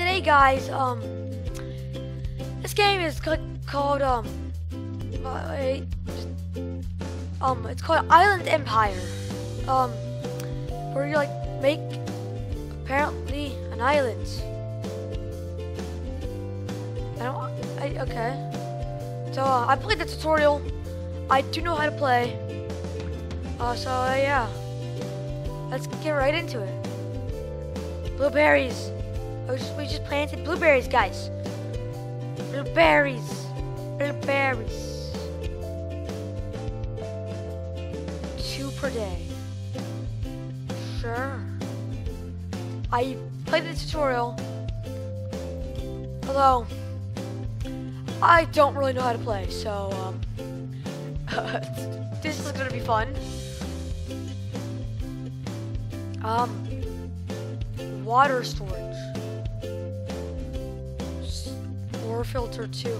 today, guys, um, this game is called, um, uh, um, it's called Island Empire. Um, where you like make apparently an island. I don't. I okay. So uh, I played the tutorial. I do know how to play. Uh, so uh, yeah, let's get right into it. Blueberries. Oh, we just planted blueberries, guys. Blueberries. Blueberries. Two per day. Sure. I played the tutorial. Although, I don't really know how to play, so, um, this is gonna be fun. Um, water storage. Filter too.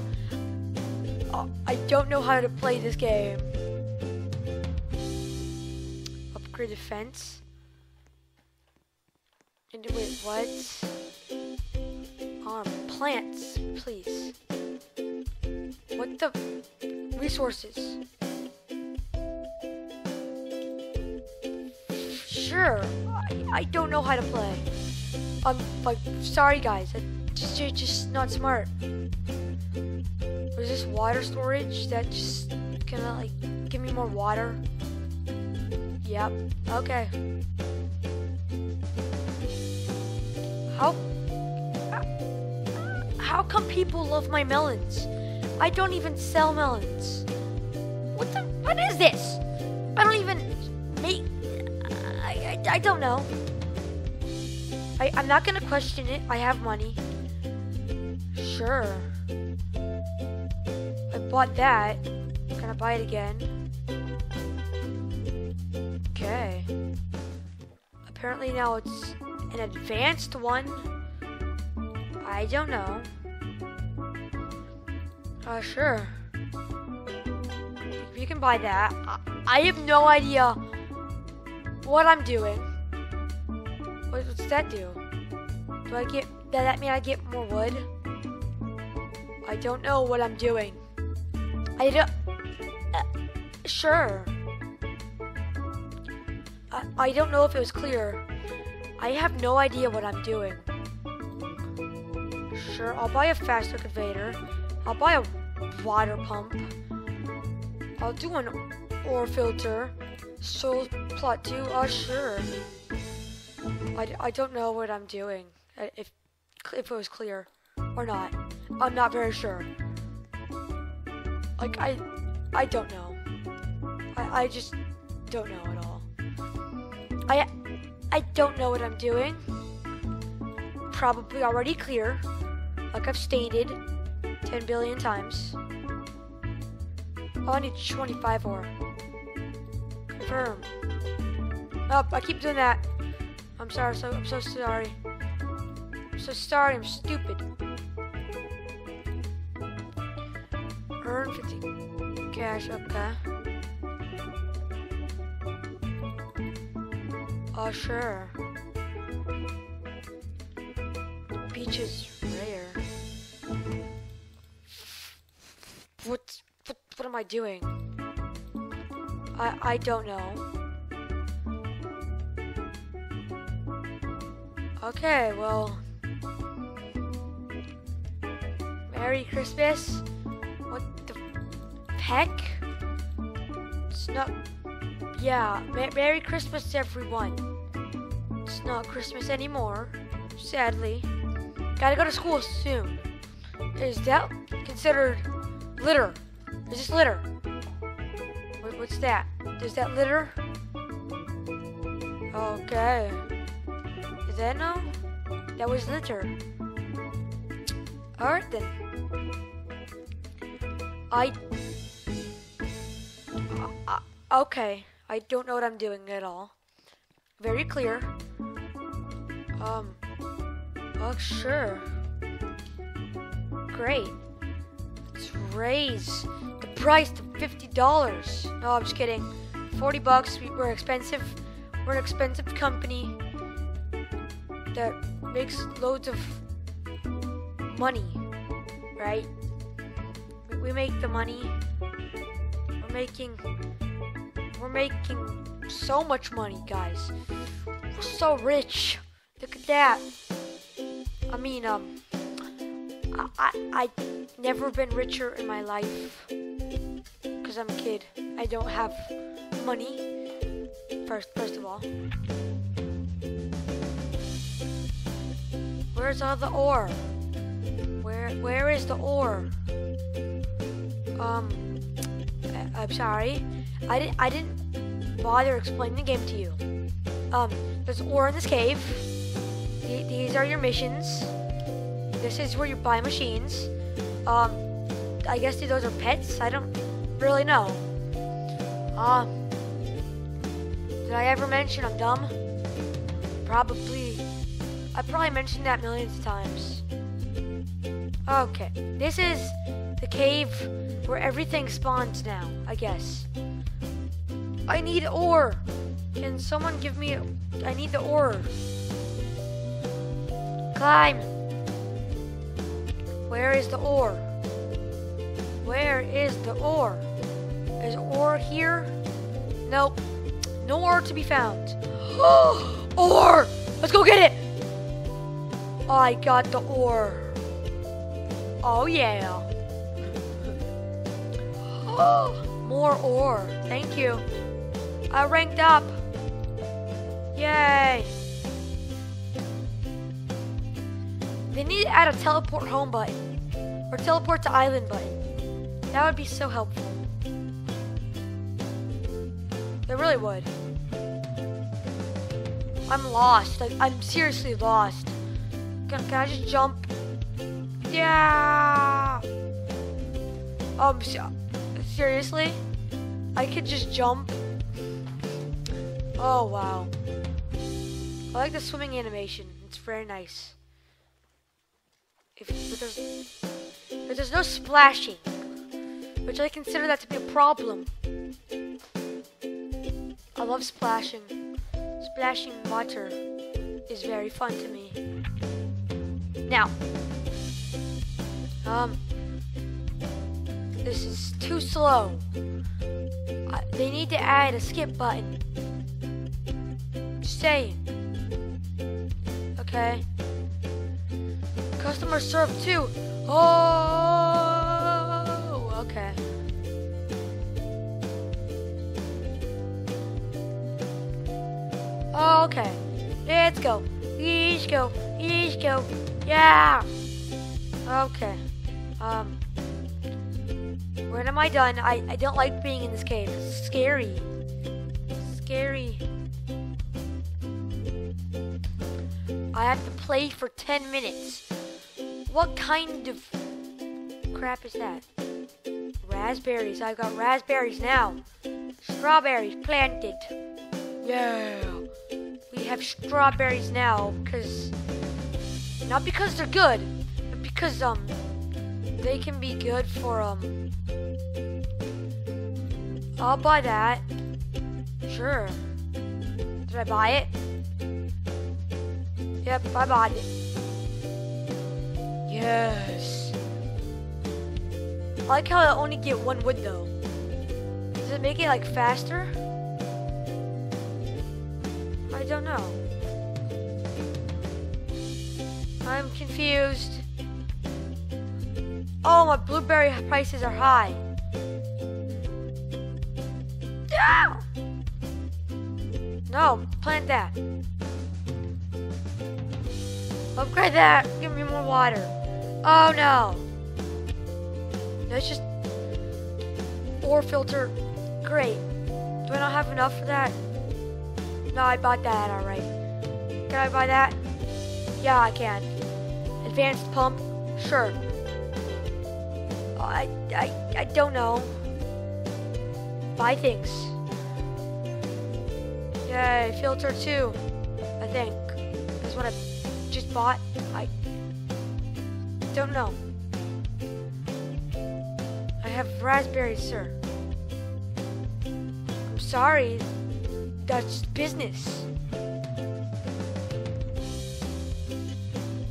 Uh, I don't know how to play this game. Upgrade defense. And wait, what? Um, plants, please. What the resources? Sure, I, I don't know how to play. I'm like, sorry guys, I just you're just not smart. Was this water storage that just gonna like give me more water? Yep. Okay. How how come people love my melons? I don't even sell melons. What the? What is this? I don't even make. I, I, I don't know. I, I'm not gonna question it. I have money. Sure. I bought that. Can I buy it again? Okay. Apparently now it's an advanced one. I don't know. Uh, sure. You can buy that. I, I have no idea what I'm doing. What, what's that do? Do I get, does that mean I get more wood? I don't know what I'm doing. I don't, uh, sure. I, I don't know if it was clear. I have no idea what I'm doing. Sure, I'll buy a faster conveyor. I'll buy a water pump. I'll do an ore filter. Soul plot two. Oh, sure. I, I don't know what I'm doing. uh, If if it was clear or not, I'm not very sure. Like I I don't know. I I just don't know at all. I I don't know what I'm doing. Probably already clear, like I've stated 10 billion times. Oh, I need 25 ore. Confirm. Oh, I keep doing that. I'm sorry, so I'm so sorry. I'm so sorry, I'm stupid. 50 cash, okay. Oh, sure. Beach is rare. What, what, what am I doing? I, I don't know. Okay, well. Merry Christmas? Heck? It's not. Yeah, Mer- Merry Christmas, everyone. It's not Christmas anymore, sadly. Gotta go to school soon. Is that considered litter? Is this litter? What, what's that? Is that litter? Okay. Is that no? That was litter. Alright then. I. Okay. I don't know what I'm doing at all. Very clear. Um. Oh, sure. Great. Let's raise the price to fifty dollars. No, I'm just kidding. Forty bucks. We, we're expensive. We're an expensive company that makes loads of money, right? We make the money. We're making we're making so much money, guys. We're so rich. Look at that. I mean, um, I, I, I never been richer in my life. Cause I'm a kid. I don't have money. First, first of all. Where's all the ore? Where, where is the ore? Um, I'm sorry. I didn't, I didn't bother explaining the game to you. Um, there's ore in this cave. The- these are your missions. This is where you buy machines. Um, I guess those are pets. I don't really know. Um, did I ever mention I'm dumb? Probably. I probably mentioned that millions of times. Okay, this is the cave where everything spawns now, I guess. I need ore. Can someone give me? I need the ore. Climb. Where is the ore? Where is the ore? Is ore here? Nope. No ore to be found. ore! Let's go get it! I got the ore. Oh yeah. More ore. Thank you. I ranked up. Yay. They need to add a teleport home button. Or teleport to island button. That would be so helpful. They really would. I'm lost. I'm seriously lost. Can, can I just jump? Yeah. Um, se- seriously? I could just jump? Oh, wow. I like the swimming animation. It's very nice. If, but, there's, but there's no splashing, which I consider that to be a problem. I love splashing. Splashing water is very fun to me. Now, um, this is too slow. They need to add a skip button. Saying. Okay. Customer serve too. Oh, okay. Okay. Let's go. Let's go. Let's go. Yeah. Okay. Um. When am I done? I, I don't like being in this cave. It's scary. Scary. I have to play for 10 minutes. What kind of crap is that? Raspberries. I got raspberries now. Strawberries planted. Yeah. We have strawberries now because not because they're good, but because um they can be good for um I'll buy that. Sure. Did I buy it? Yep, I bought it. Yes. I like how I only get one wood though. Does it make it like faster? I don't know. I'm confused. Oh, my blueberry prices are high. Ah! No, plant that. Upgrade that. Give me more water. Oh no. That's just ore filter. Great. Do I not have enough for that? No, I bought that alright. Can I buy that? Yeah, I can. Advanced pump? Sure. I, I, I don't know. Buy things. Yay, filter two, I think. That's what I just bought. I don't know. I have raspberries, sir. I'm sorry. That's business.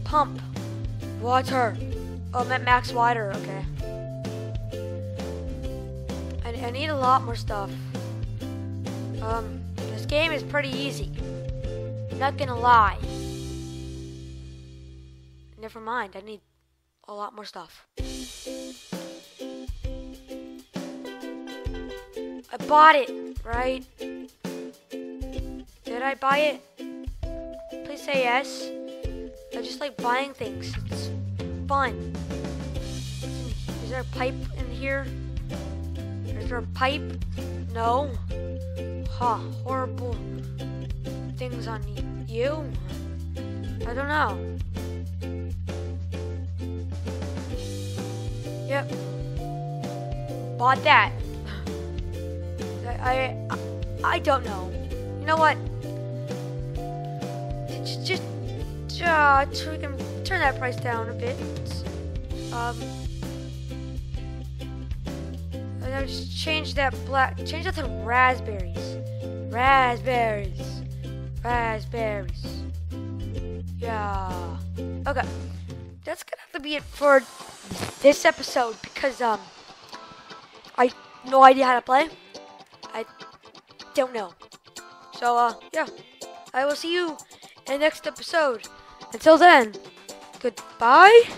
Pump. Water. Oh, at max wider. Okay. I, I need a lot more stuff. Um, this game is pretty easy. Not gonna lie. Never mind. I need a lot more stuff. I bought it, right? Did I buy it? Please say yes. I just like buying things. It's fun. Is there a pipe in here? Is there a pipe? No. Ha, huh, horrible things on you. I don't know. Yep. Bought that. I, I, I don't know. You know what? Just, just, uh, we can turn that price down a bit. Um, and I just change that black, change that to raspberries. Raspberries. Raspberries. Yeah. Okay. That's gonna have to be it for this episode because, um, I no idea how to play. I don't know. So, uh, yeah. I will see you in the next episode. Until then, goodbye.